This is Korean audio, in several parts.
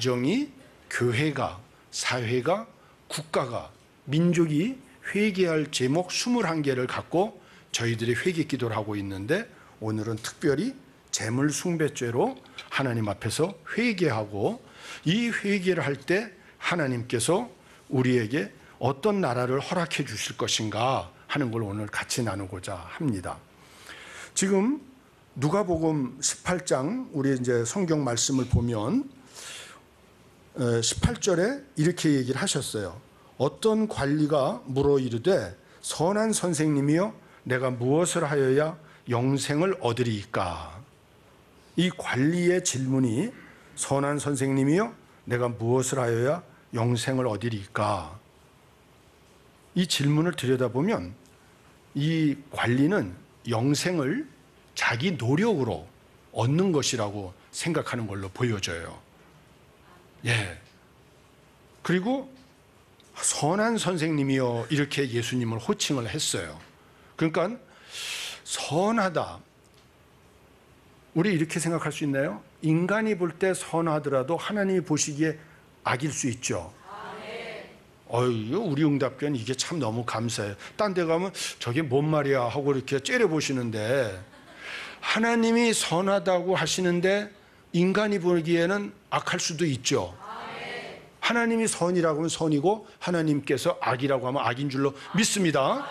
가정이 교회가 사회가 국가가 민족이 회개할 제목 21개를 갖고 저희들이 회개 기도를 하고 있는데 오늘은 특별히 재물 숭배죄로 하나님 앞에서 회개하고 이 회개를 할 때 하나님께서 우리에게 어떤 나라를 허락해 주실 것인가 하는 걸 오늘 같이 나누고자 합니다. 지금 누가복음 18장 우리 이제 성경 말씀을 보면 18절에 이렇게 얘기를 하셨어요. 어떤 관리가 물어 이르되 선한 선생님이여 내가 무엇을 하여야 영생을 얻으리이까? 이 관리의 질문이 선한 선생님이여 내가 무엇을 하여야 영생을 얻으리이까? 이 질문을 들여다보면 이 관리는 영생을 자기 노력으로 얻는 것이라고 생각하는 걸로 보여져요. 예. 그리고 선한 선생님이요. 이렇게 예수님을 호칭을 했어요. 그러니까 선하다. 우리 이렇게 생각할 수 있나요? 인간이 볼 때 선하더라도 하나님이 보시기에 악일 수 있죠. 어유 우리 응답견 이게 참 너무 감사해요. 딴 데 가면 저게 뭔 말이야 하고 이렇게 째려 보시는데 하나님이 선하다고 하시는데 인간이 보기에는 악할 수도 있죠. 하나님이 선이라고 하면 선이고 하나님께서 악이라고 하면 악인 줄로 믿습니다.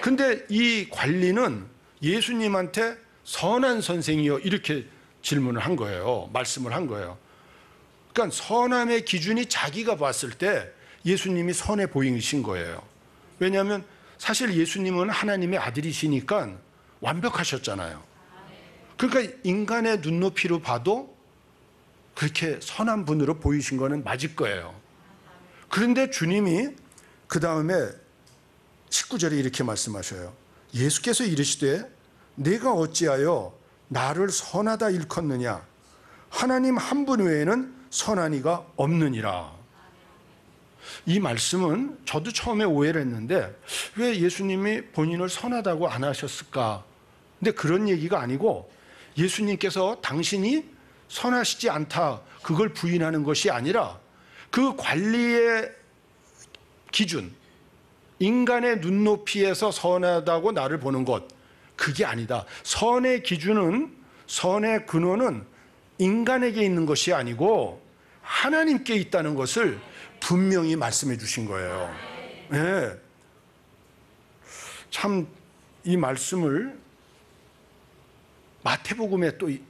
근데 이 관리는 예수님한테 선한 선생이요 이렇게 질문을 한 거예요. 말씀을 한 거예요. 그러니까 선함의 기준이 자기가 봤을 때 예수님이 선해 보이신 거예요. 왜냐하면 사실 예수님은 하나님의 아들이시니까 완벽하셨잖아요. 그러니까 인간의 눈높이로 봐도 그렇게 선한 분으로 보이신 거는 맞을 거예요. 그런데 주님이 그 다음에 19절에 이렇게 말씀하셔요. 예수께서 이르시되 내가 어찌하여 나를 선하다 일컫느냐 하나님 한 분 외에는 선한 이가 없느니라. 이 말씀은 저도 처음에 오해를 했는데 왜 예수님이 본인을 선하다고 안 하셨을까? 근데 그런 얘기가 아니고 예수님께서 당신이 선하시지 않다 그걸 부인하는 것이 아니라 그 관리의 기준 인간의 눈높이에서 선하다고 나를 보는 것 그게 아니다. 선의 기준은 선의 근원은 인간에게 있는 것이 아니고 하나님께 있다는 것을 분명히 말씀해 주신 거예요. 네. 참 이 말씀을 마태복음에 또이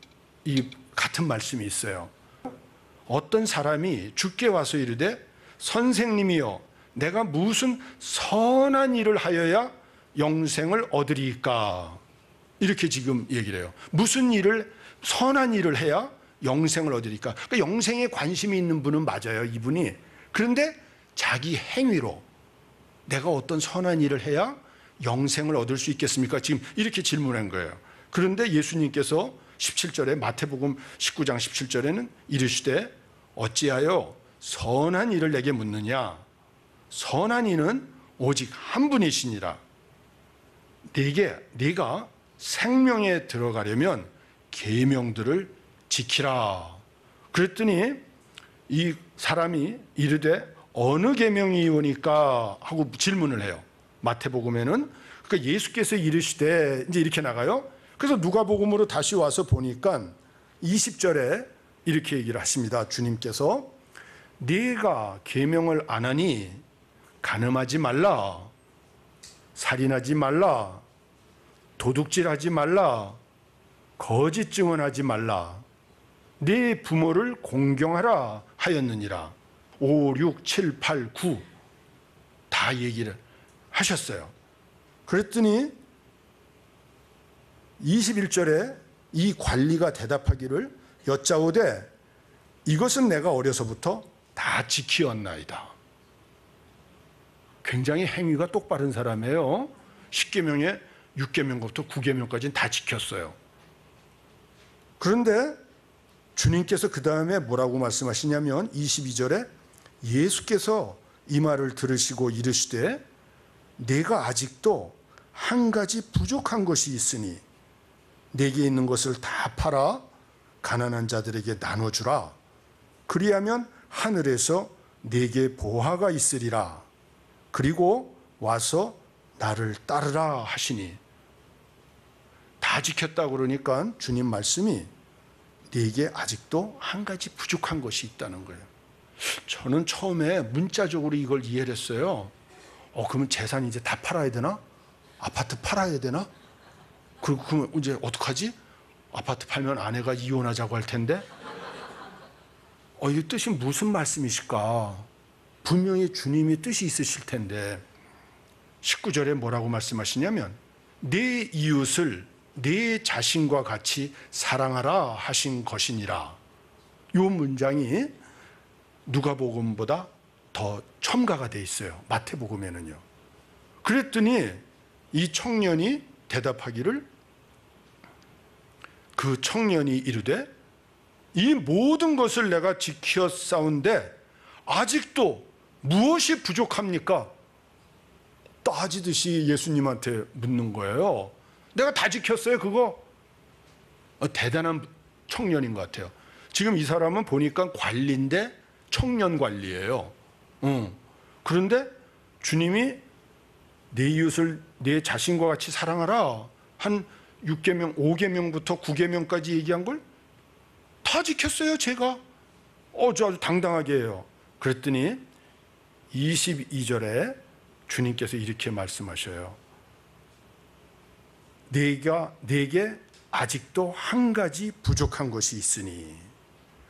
같은 말씀이 있어요. 어떤 사람이 죽게 와서 이르되 선생님이여 내가 무슨 선한 일을 하여야 영생을 얻으리까 이렇게 지금 얘기를 해요. 무슨 일을 선한 일을 해야 영생을 얻으리까? 그러니까 영생에 관심이 있는 분은 맞아요. 이분이 그런데 자기 행위로 내가 어떤 선한 일을 해야 영생을 얻을 수 있겠습니까? 지금 이렇게 질문한 거예요. 그런데 예수님께서 17절에 마태복음 19장 17절에는 이르시되 어찌하여 선한 일을 내게 묻느냐? 선한 이는 오직 한 분이시니라. 네게 네가 생명에 들어가려면 계명들을 지키라. 그랬더니 이 사람이 이르되 어느 계명이 오니까? 하고 질문을 해요. 마태복음에는. 그러니까 예수께서 이르시되 이제 이렇게 나가요 그래서 누가복음으로 다시 와서 보니까 20절에 이렇게 얘기를 하십니다. 주님께서 네가 계명을 안 하니 간음하지 말라. 살인하지 말라. 도둑질하지 말라. 거짓 증언하지 말라. 네 부모를 공경하라 하였느니라. 5, 6, 7, 8, 9. 다 얘기를 하셨어요. 그랬더니 21절에 이 관리가 대답하기를 여짜오되 이것은 내가 어려서부터 다 지키었나이다. 굉장히 행위가 똑바른 사람이에요. 10계명에 6계명부터 9계명까지는 다 지켰어요. 그런데 주님께서 그 다음에 뭐라고 말씀하시냐면 22절에 예수께서 이 말을 들으시고 이르시되 내가 아직도 한 가지 부족한 것이 있으니 내게 있는 것을 다 팔아 가난한 자들에게 나눠주라. 그리하면 하늘에서 내게 보화가 있으리라. 그리고 와서 나를 따르라 하시니 다 지켰다 그러니까 주님 말씀이 네게 아직도 한 가지 부족한 것이 있다는 거예요. 저는 처음에 문자적으로 이걸 이해를 했어요. 어, 그러면 재산 이제 다 팔아야 되나? 아파트 팔아야 되나? 그리고 그러면 이제 어떡하지? 아파트 팔면 아내가 이혼하자고 할 텐데? 어, 이 뜻이 무슨 말씀이실까? 분명히 주님이 뜻이 있으실 텐데, 19절에 뭐라고 말씀하시냐면, 내 이웃을 내 자신과 같이 사랑하라 하신 것이니라. 이 문장이 누가복음보다 더 첨가가 돼 있어요. 마태복음에는요. 그랬더니 이 청년이 대답하기를 그 청년이 이르되 이 모든 것을 내가 지켜 싸운데 아직도 무엇이 부족합니까? 따지듯이 예수님한테 묻는 거예요. 내가 다 지켰어요, 그거. 어, 대단한 청년인 것 같아요. 지금 이 사람은 보니까 관리인데 청년 관리예요. 응. 그런데 주님이 내 이웃을 내 자신과 같이 사랑하라. 한 6계명, 5계명부터 9계명까지 얘기한 걸 다 지켰어요, 제가. 어, 저 아주 당당하게 해요. 그랬더니 22절에 주님께서 이렇게 말씀하셔요. 내가 내게 아직도 한 가지 부족한 것이 있으니.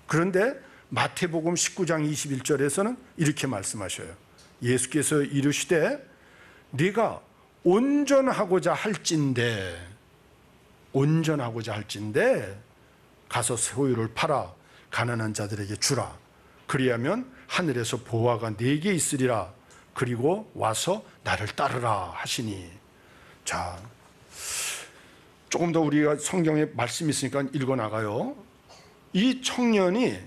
그런데 마태복음 19장 21절에서는 이렇게 말씀하셔요. 예수께서 이르시되 네가 온전하고자 할진대 온전하고자 할진대 가서 소유를 팔아 가난한 자들에게 주라. 그리하면 하늘에서 보화가 네 개 있으리라. 그리고 와서 나를 따르라 하시니. 자, 조금 더 우리가 성경에 말씀이 있으니까 읽어 나가요. 이 청년이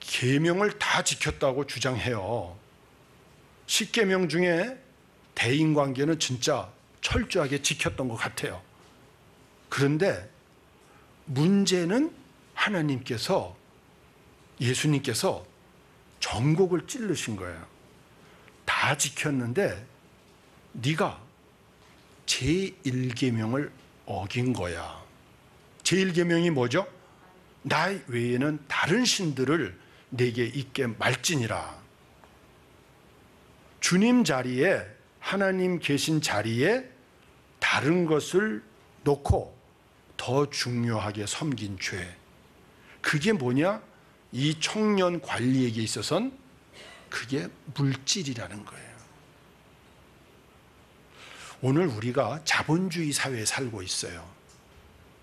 계명을 다 지켰다고 주장해요. 십계명 중에 대인 관계는 진짜 철저하게 지켰던 것 같아요. 그런데 문제는 하나님께서 예수님께서 전곡을 찔르신 거예요. 다 지켰는데 네가 제1계명을 어긴 거야. 제1계명이 뭐죠? 나 외에는 다른 신들을 내게 있게 말지니라. 주님 자리에 하나님 계신 자리에 다른 것을 놓고 더 중요하게 섬긴 죄. 그게 뭐냐? 이 청년 관리에게 있어선 그게 물질이라는 거예요. 오늘 우리가 자본주의 사회에 살고 있어요.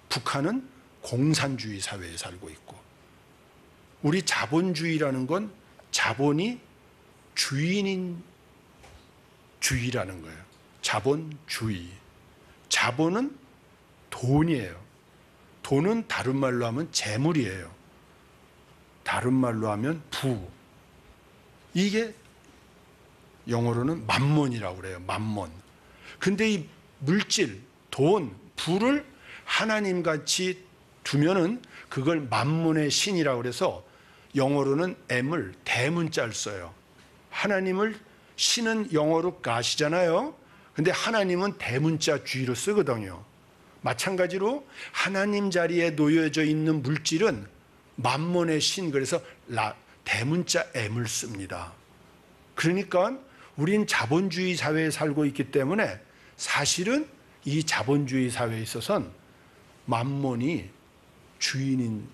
북한은 공산주의 사회에 살고 있고, 우리 자본주의라는 건 자본이 주인인 주의라는 거예요. 자본주의. 자본은 돈이에요. 돈은 다른 말로 하면 재물이에요. 다른 말로 하면 부. 이게 영어로는 만몬이라고 그래요. 만몬. 근데 이 물질, 돈, 부를 하나님 같이 두면은 그걸 만문의 신이라고 그래서 영어로는 M을 대문자를 써요. 하나님을 신은 영어로 가시잖아요. 근데 하나님은 대문자 G로 쓰거든요. 마찬가지로 하나님 자리에 놓여져 있는 물질은 만문의 신 그래서 라, 대문자 M을 씁니다. 그러니까 우린 자본주의 사회에 살고 있기 때문에 사실은 이 자본주의 사회에 있어서는 만몬이 주인인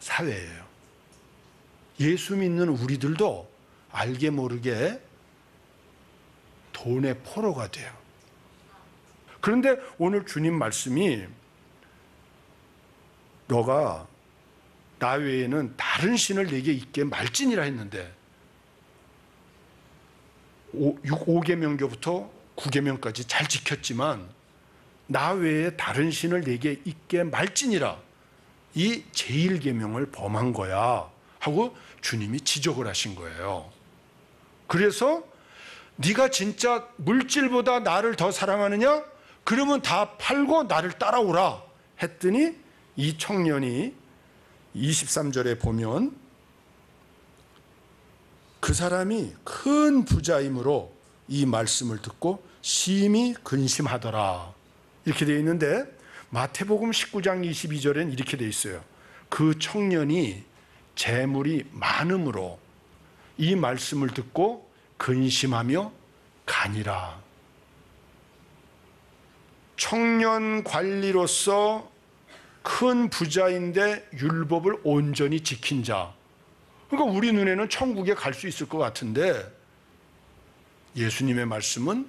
사회예요. 예수 믿는 우리들도 알게 모르게 돈의 포로가 돼요. 그런데 오늘 주님 말씀이 너가 나 외에는 다른 신을 내게 있게 말진이라 했는데 5, 5계명교부터 9계명까지 잘 지켰지만 나 외에 다른 신을 내게 있게 말진이라 이 제1계명을 범한 거야 하고 주님이 지적을 하신 거예요. 그래서 네가 진짜 물질보다 나를 더 사랑하느냐? 그러면 다 팔고 나를 따라오라 했더니 이 청년이 23절에 보면 그 사람이 큰 부자이므로 이 말씀을 듣고 심히 근심하더라. 이렇게 되어 있는데 마태복음 19장 22절엔 이렇게 되어 있어요. 그 청년이 재물이 많음으로 이 말씀을 듣고 근심하며 가니라. 청년 관리로서 큰 부자인데 율법을 온전히 지킨 자. 그러니까 우리 눈에는 천국에 갈 수 있을 것 같은데 예수님의 말씀은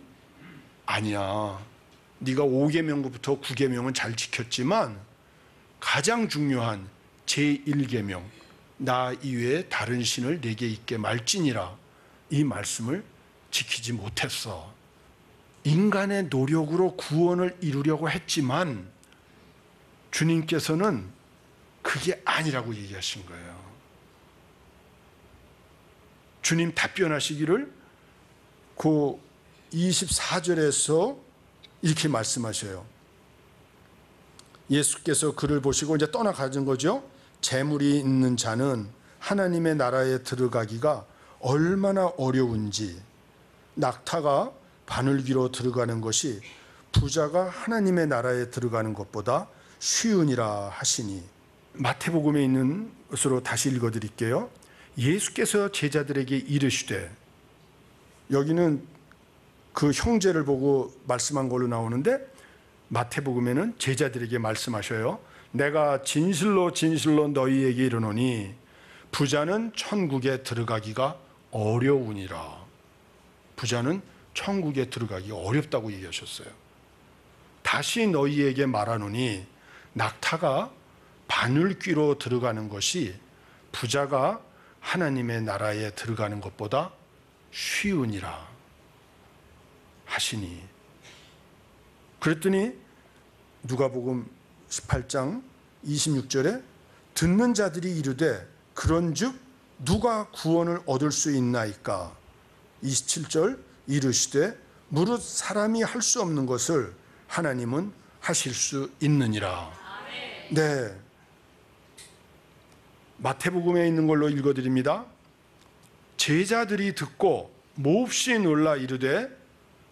아니야. 네가 5계명부터 9계명은 잘 지켰지만 가장 중요한 제1계명 나 이외에 다른 신을 내게 있게 말지니라 이 말씀을 지키지 못했어. 인간의 노력으로 구원을 이루려고 했지만 주님께서는 그게 아니라고 얘기하신 거예요. 주님 답변하시기를 그 24절에서 이렇게 말씀하셔요. 예수께서 그를 보시고 이제 떠나가는 거죠. 재물이 있는 자는 하나님의 나라에 들어가기가 얼마나 어려운지 낙타가 바늘귀로 들어가는 것이 부자가 하나님의 나라에 들어가는 것보다 쉬우니라 하시니 마태복음에 있는 것으로 다시 읽어 드릴게요. 예수께서 제자들에게 이르시되 여기는 그 형제를 보고 말씀한 걸로 나오는데 마태복음에는 제자들에게 말씀하셔요. 내가 진실로 진실로 너희에게 이르노니 부자는 천국에 들어가기가 어려우니라. 부자는 천국에 들어가기 어렵다고 얘기하셨어요. 다시 너희에게 말하노니 낙타가 바늘귀로 들어가는 것이 부자가 하나님의 나라에 들어가는 것보다 쉬우니라 하시니 그랬더니 누가복음 18장 26절에 듣는 자들이 이르되 그런즉 누가 구원을 얻을 수 있나이까 27절 이르시되 무릇 사람이 할 수 없는 것을 하나님은 하실 수 있느니라. 네. 마태복음에 있는 걸로 읽어 드립니다. 제자들이 듣고 몹시 놀라 이르되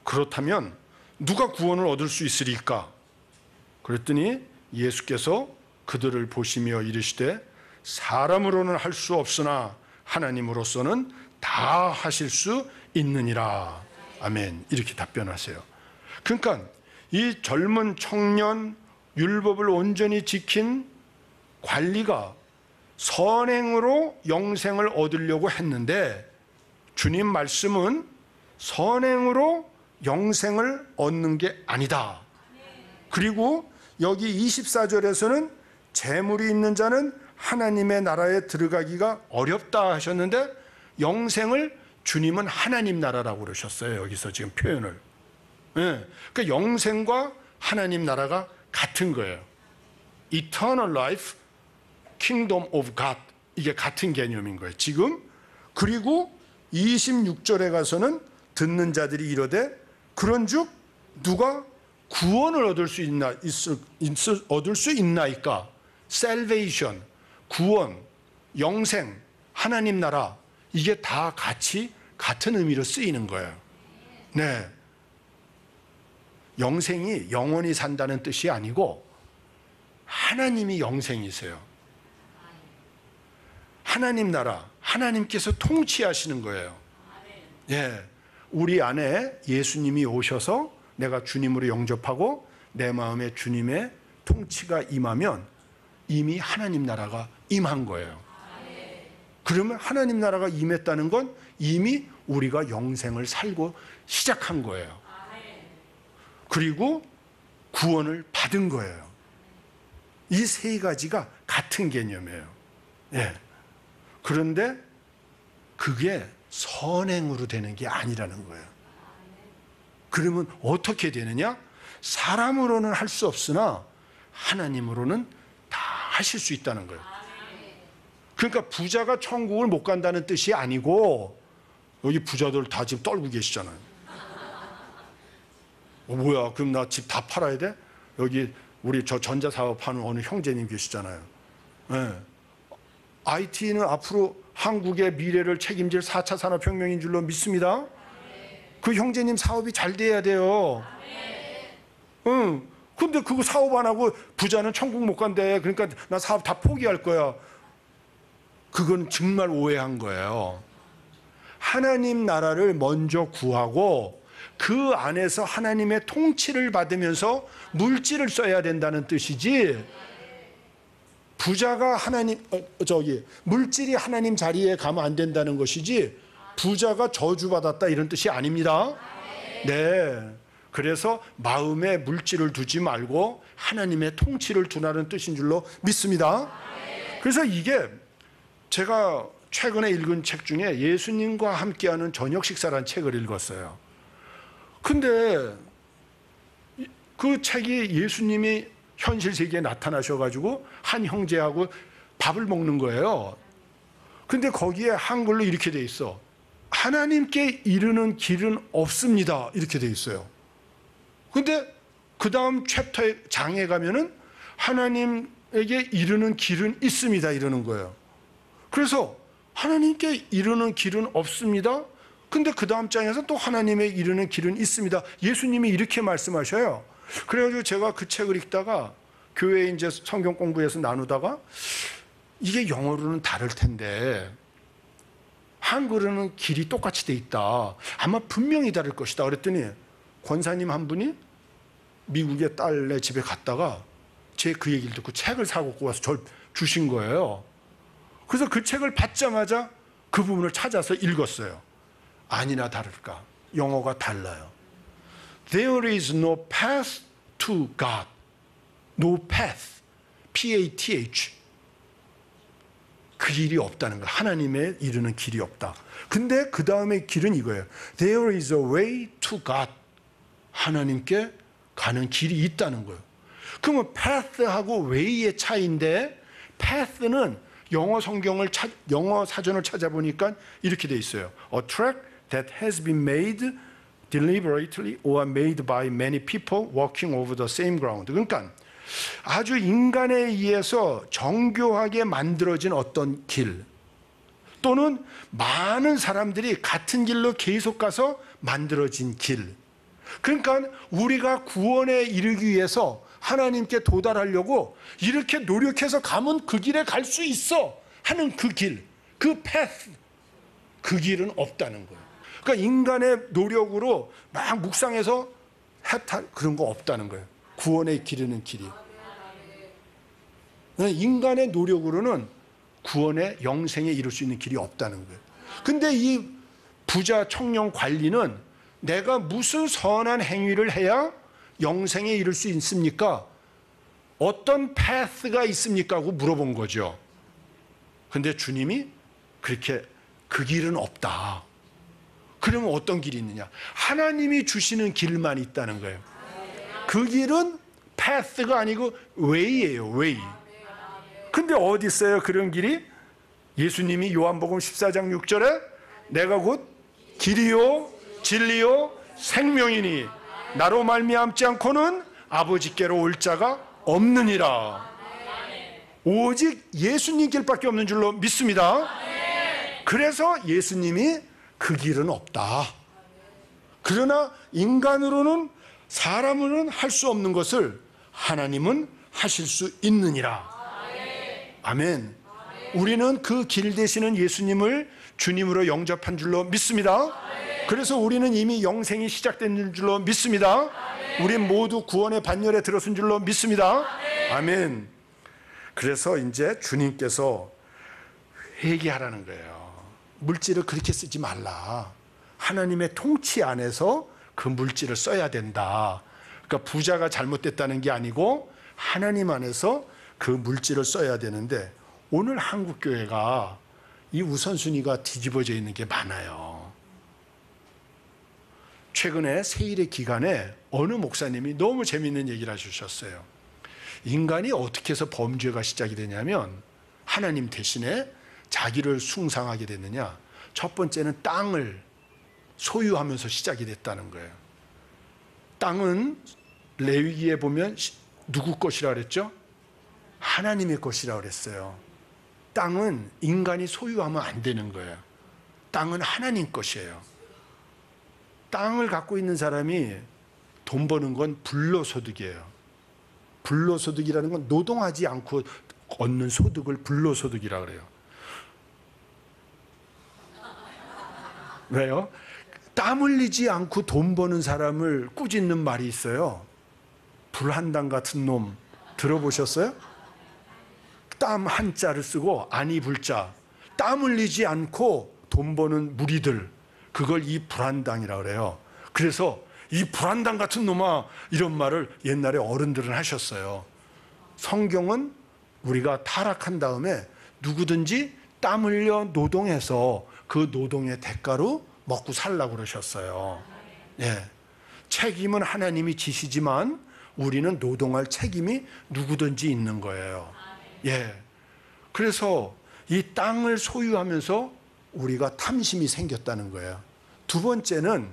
그렇다면 누가 구원을 얻을 수 있으리까? 그랬더니 예수께서 그들을 보시며 이르시되 사람으로는 할 수 없으나 하나님으로서는 다 하실 수 있느니라. 아멘. 이렇게 답변하세요. 그러니까 이 젊은 청년 율법을 온전히 지킨 관리가 선행으로 영생을 얻으려고 했는데 주님 말씀은 선행으로 영생을 얻는 게 아니다. 그리고 여기 24절에서는 재물이 있는 자는 하나님의 나라에 들어가기가 어렵다 하셨는데 영생을 주님은 하나님 나라라고 그러셨어요. 여기서 지금 표현을. 예. 그러니까 영생과 하나님 나라가 같은 거예요. Eternal life, Kingdom of God. 이게 같은 개념인 거예요. 지금 그리고 26절에 가서는 듣는 자들이 이러되 그런 즉 누가 구원을 얻을 수 있나 있을, 있을, 얻을 수 있나이까? salvation, 구원, 영생, 하나님 나라 이게 다 같이 같은 의미로 쓰이는 거예요. 네. 영생이 영원히 산다는 뜻이 아니고 하나님이 영생이세요. 하나님 나라, 하나님께서 통치하시는 거예요. 예. 우리 안에 예수님이 오셔서 내가 주님으로 영접하고 내 마음에 주님의 통치가 임하면 이미 하나님 나라가 임한 거예요. 그러면 하나님 나라가 임했다는 건 이미 우리가 영생을 살고 시작한 거예요. 그리고 구원을 받은 거예요. 이 세 가지가 같은 개념이에요. 예. 그런데 그게 선행으로 되는 게 아니라는 거예요. 그러면 어떻게 되느냐? 사람으로는 할 수 없으나 하나님으로는 다 하실 수 있다는 거예요. 그러니까 부자가 천국을 못 간다는 뜻이 아니고 여기 부자들 다 지금 떨고 계시잖아요. 어, 뭐야? 그럼 나 집 다 팔아야 돼? 여기 우리 저 전자 사업 하는 어느 형제님 계시잖아요. 네. IT는 앞으로 한국의 미래를 책임질 4차 산업혁명인 줄로 믿습니다. 그 형제님 사업이 잘 돼야 돼요. 응. 근데 그거 사업 안 하고 부자는 천국 못 간대. 그러니까 나 사업 다 포기할 거야. 그건 정말 오해한 거예요. 하나님 나라를 먼저 구하고 그 안에서 하나님의 통치를 받으면서 물질을 써야 된다는 뜻이지. 부자가 하나님 어, 저기 물질이 하나님 자리에 가면 안 된다는 것이지 부자가 저주받았다 이런 뜻이 아닙니다. 네. 그래서 마음에 물질을 두지 말고 하나님의 통치를 두라는 뜻인 줄로 믿습니다. 그래서 이게 제가 최근에 읽은 책 중에 예수님과 함께하는 저녁 식사라는 책을 읽었어요. 근데 그 책이 예수님이 현실 세계에 나타나셔가지고 한 형제하고 밥을 먹는 거예요. 근데 거기에 한글로 이렇게 돼 있어. 하나님께 이르는 길은 없습니다. 이렇게 돼 있어요. 근데 그 다음 챕터에 장에 가면은 하나님에게 이르는 길은 있습니다. 이러는 거예요. 그래서 하나님께 이르는 길은 없습니다. 근데 그 다음 장에서 또 하나님의 이르는 길은 있습니다. 예수님이 이렇게 말씀하셔요. 그래가지고 제가 그 책을 읽다가 교회에 이제 성경 공부해서 나누다가 이게 영어로는 다를 텐데 한글로는 길이 똑같이 돼 있다. 아마 분명히 다를 것이다. 그랬더니 권사님 한 분이 미국의 딸네 집에 갔다가 제 그 얘기를 듣고 책을 사고 와서 절 주신 거예요. 그래서 그 책을 받자마자 그 부분을 찾아서 읽었어요. 아니나 다를까. 영어가 달라요. There is no path to God. No path. P-A-T-H. 그 길이 없다는 거예요. 하나님의 이르는 길이 없다. 근데 그 다음에 길은 이거예요. There is a way to God. 하나님께 가는 길이 있다는 거예요. 그러면 path하고 way의 차이인데 path는 영어 성경을 찾, 영어 사전을 찾아보니까 이렇게 돼 있어요. A track that has been made deliberately or made by many people walking over the same ground. 그러니까 아주 인간에 의해서 정교하게 만들어진 어떤 길 또는 많은 사람들이 같은 길로 계속 가서 만들어진 길. 그러니까 우리가 구원에 이르기 위해서 하나님께 도달하려고 이렇게 노력해서 가면 그 길에 갈 수 있어 하는 그 길, 그 path, 그 길은 없다는 거예요. 그러니까 인간의 노력으로 막 묵상해서 해탈 그런 거 없다는 거예요. 구원에 기르는 길이. 인간의 노력으로는 구원의 영생에 이룰 수 있는 길이 없다는 거예요. 근데 이 부자 청년 관리는 내가 무슨 선한 행위를 해야 영생에 이룰 수 있습니까? 어떤 패스가 있습니까? 하고 물어본 거죠. 근데 주님이 그렇게 그 길은 없다. 그러면 어떤 길이 있느냐? 하나님이 주시는 길만 있다는 거예요. 그 길은 path가 아니고 way예요, way. 근데 어디 있어요? 그런 길이? 예수님이 요한복음 14장 6절에 내가 곧 길이요 진리요 생명이니 나로 말미암지 않고는 아버지께로 올 자가 없느니라. 오직 예수님 길밖에 없는 줄로 믿습니다. 그래서 예수님이 그 길은 없다. 그러나 인간으로는 사람으로는 할 수 없는 것을 하나님은 하실 수 있느니라. 아멘. 우리는 그 길 되시는 예수님을 주님으로 영접한 줄로 믿습니다. 그래서 우리는 이미 영생이 시작된 줄로 믿습니다. 우리 모두 구원의 반열에 들어선 줄로 믿습니다. 아멘. 그래서 이제 주님께서 회개하라는 거예요. 물질을 그렇게 쓰지 말라. 하나님의 통치 안에서 그 물질을 써야 된다. 그러니까 부자가 잘못됐다는 게 아니고 하나님 안에서 그 물질을 써야 되는데 오늘 한국 교회가 이 우선순위가 뒤집어져 있는 게 많아요. 최근에 세일의 기간에 어느 목사님이 너무 재밌는 얘기를 해주셨어요. 인간이 어떻게 해서 범죄가 시작이 되냐면 하나님 대신에 자기를 숭상하게 됐느냐. 첫 번째는 땅을 소유하면서 시작이 됐다는 거예요. 땅은 레위기에 보면 누구 것이라 그랬죠? 하나님의 것이라 그랬어요. 땅은 인간이 소유하면 안 되는 거예요. 땅은 하나님 것이에요. 땅을 갖고 있는 사람이 돈 버는 건 불로소득이에요. 불로소득이라는 건 노동하지 않고 얻는 소득을 불로소득이라 그래요. 왜요? 땀 흘리지 않고 돈 버는 사람을 꾸짖는 말이 있어요. 불한당 같은 놈 들어보셨어요? 땀 한자를 쓰고 아니 불자 땀 흘리지 않고 돈 버는 무리들 그걸 이 불한당이라 그래요. 그래서 이 불한당 같은 놈아 이런 말을 옛날에 어른들은 하셨어요. 성경은 우리가 타락한 다음에 누구든지 땀 흘려 노동해서 그 노동의 대가로 먹고 살라고 그러셨어요. 예. 책임은 하나님이 지시지만 우리는 노동할 책임이 누구든지 있는 거예요. 예. 그래서 이 땅을 소유하면서 우리가 탐심이 생겼다는 거예요. 두 번째는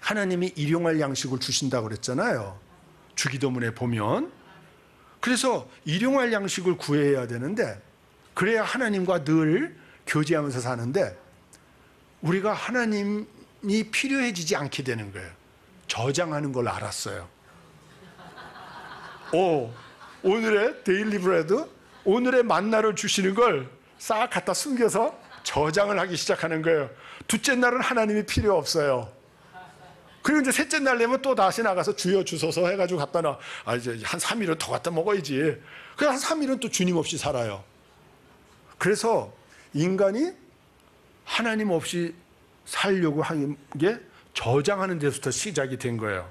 하나님이 일용할 양식을 주신다고 그랬잖아요. 주기도문에 보면. 그래서 일용할 양식을 구해야 되는데 그래야 하나님과 늘 교제하면서 사는데 우리가 하나님이 필요해지지 않게 되는 거예요. 저장하는 걸 알았어요. 오, 오늘의 daily bread, 오늘의 만나를 주시는 걸 싹 갖다 숨겨서 저장을 하기 시작하는 거예요. 둘째 날은 하나님이 필요 없어요. 그리고 이제 셋째 날 되면 또 다시 나가서 주여 주소서 해가지고 갖다 놔. 아, 이제 한 3일은 더 갖다 먹어야지. 그래, 한 3일은 또 주님 없이 살아요. 그래서 인간이 하나님 없이 살려고 하는 게 저장하는 데서부터 시작이 된 거예요.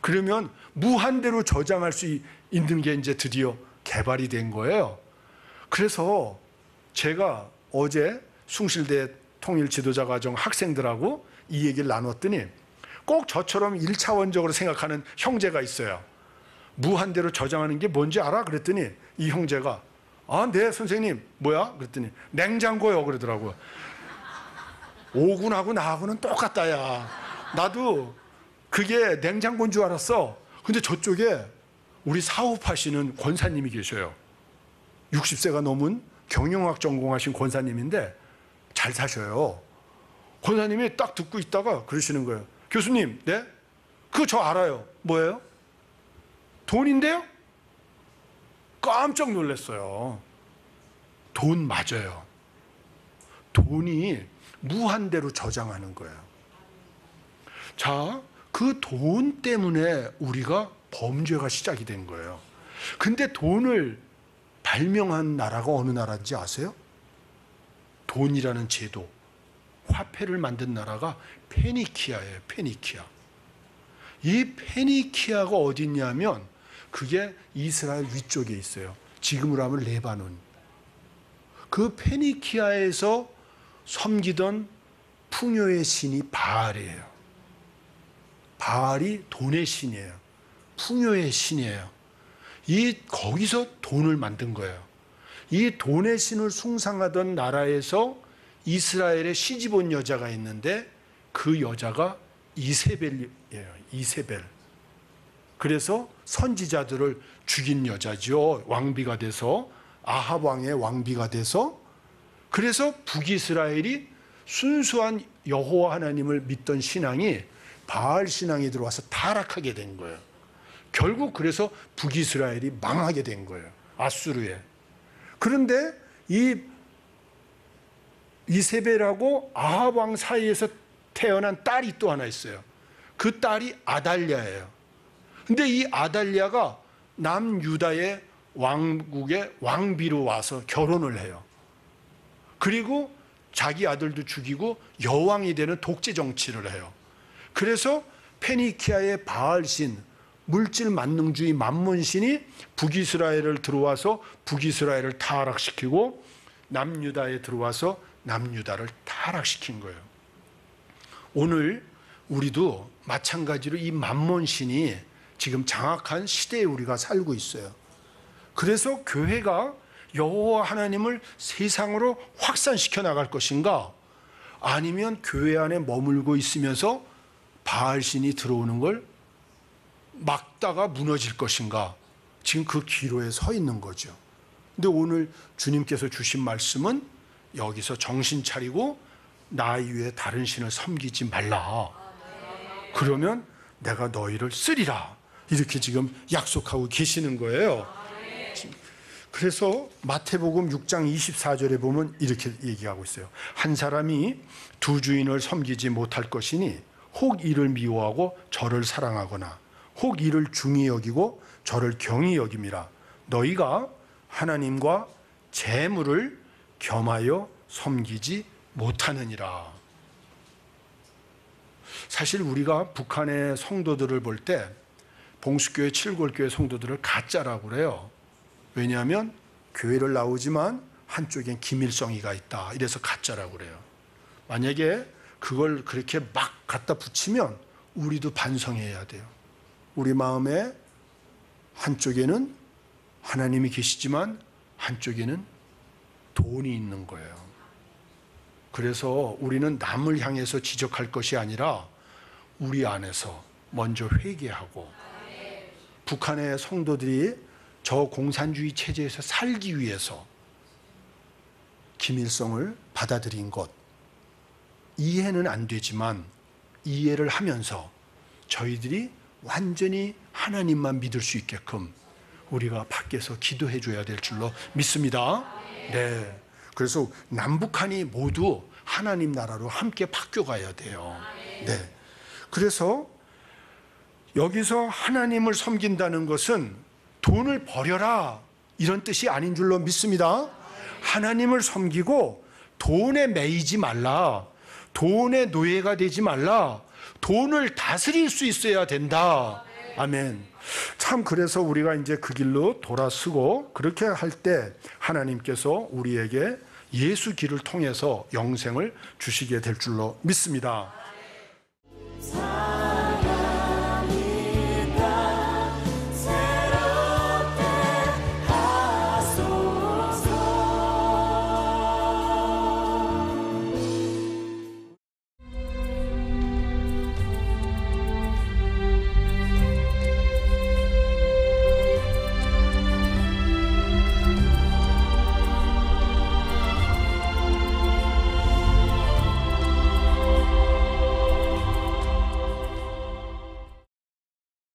그러면 무한대로 저장할 수 있는 게 이제 드디어 개발이 된 거예요. 그래서 제가 어제 숭실대 통일 지도자 과정 학생들하고 이 얘기를 나눴더니 꼭 저처럼 일차원적으로 생각하는 형제가 있어요. 무한대로 저장하는 게 뭔지 알아? 그랬더니 이 형제가 아, 네, 선생님. 뭐야? 그랬더니 냉장고요. 그러더라고요. 오군하고 나하고는 똑같다, 야. 나도 그게 냉장고인 줄 알았어. 근데 저쪽에 우리 사업하시는 권사님이 계셔요. 60세가 넘은 경영학 전공하신 권사님인데 잘 사셔요. 권사님이 딱 듣고 있다가 그러시는 거예요. 교수님, 네? 그거 저 알아요. 뭐예요? 돈인데요? 깜짝 놀랐어요. 돈 맞아요. 돈이 무한대로 저장하는 거예요. 자, 그 돈 때문에 우리가 범죄가 시작이 된 거예요. 근데 돈을 발명한 나라가 어느 나라인지 아세요? 돈이라는 제도, 화폐를 만든 나라가 페니키아예요. 페니키아. 이 페니키아가 어디 있냐면 그게 이스라엘 위쪽에 있어요. 지금으로 하면 레바논. 그 페니키아에서 섬기던 풍요의 신이 바알이에요. 바알이 돈의 신이에요. 풍요의 신이에요. 이 거기서 돈을 만든 거예요. 이 돈의 신을 숭상하던 나라에서 이스라엘에 시집 온 여자가 있는데 그 여자가 이세벨이에요. 이세벨. 그래서 선지자들을 죽인 여자죠. 왕비가 돼서 아합 왕의 왕비가 돼서 그래서 북이스라엘이 순수한 여호와 하나님을 믿던 신앙이 바알 신앙이 들어와서 타락하게 된 거예요. 결국 그래서 북이스라엘이 망하게 된 거예요. 아수르에. 그런데 이 이세벨하고 아합 왕 사이에서 태어난 딸이 또 하나 있어요. 그 딸이 아달랴예요. 근데 이 아달랴가 남유다의 왕국의 왕비로 와서 결혼을 해요. 그리고 자기 아들도 죽이고 여왕이 되는 독재 정치를 해요. 그래서 페니키아의 바알신, 물질 만능주의 만몬신이 북이스라엘을 들어와서 북이스라엘을 타락시키고 남유다에 들어와서 남유다를 타락시킨 거예요. 오늘 우리도 마찬가지로 이 만몬신이 지금 장악한 시대에 우리가 살고 있어요. 그래서 교회가 여호와 하나님을 세상으로 확산시켜 나갈 것인가? 아니면 교회 안에 머물고 있으면서 바알신이 들어오는 걸 막다가 무너질 것인가? 지금 그 기로에 서 있는 거죠. 근데 오늘 주님께서 주신 말씀은 여기서 정신 차리고 나 이외에 다른 신을 섬기지 말라. 그러면 내가 너희를 쓰리라. 이렇게 지금 약속하고 계시는 거예요. 그래서 마태복음 6장 24절에 보면 이렇게 얘기하고 있어요. 한 사람이 두 주인을 섬기지 못할 것이니 혹 이를 미워하고 저를 사랑하거나 혹 이를 중히 여기고 저를 경히 여김이라. 너희가 하나님과 재물을 겸하여 섬기지 못하느니라. 사실 우리가 북한의 성도들을 볼 때 봉수교회 칠골교회 성도들을 가짜라고 그래요. 왜냐하면 교회를 나오지만 한쪽엔 기밀성이가 있다. 이래서 가짜라고 그래요. 만약에 그걸 그렇게 막 갖다 붙이면 우리도 반성해야 돼요. 우리 마음에 한쪽에는 하나님이 계시지만 한쪽에는 돈이 있는 거예요. 그래서 우리는 남을 향해서 지적할 것이 아니라 우리 안에서 먼저 회개하고 북한의 성도들이 저 공산주의 체제에서 살기 위해서 기밀성을 받아들인 것 이해는 안 되지만 이해를 하면서 저희들이 완전히 하나님만 믿을 수 있게끔 우리가 밖에서 기도해 줘야 될 줄로 믿습니다. 네. 그래서 남북한이 모두 하나님 나라로 함께 바뀌어 가야 돼요. 네. 그래서 여기서 하나님을 섬긴다는 것은 돈을 버려라 이런 뜻이 아닌 줄로 믿습니다. 하나님을 섬기고 돈에 매이지 말라. 돈의 노예가 되지 말라. 돈을 다스릴 수 있어야 된다. 아멘. 참 그래서 우리가 이제 그 길로 돌아서고 그렇게 할 때 하나님께서 우리에게 예수 길을 통해서 영생을 주시게 될 줄로 믿습니다. 사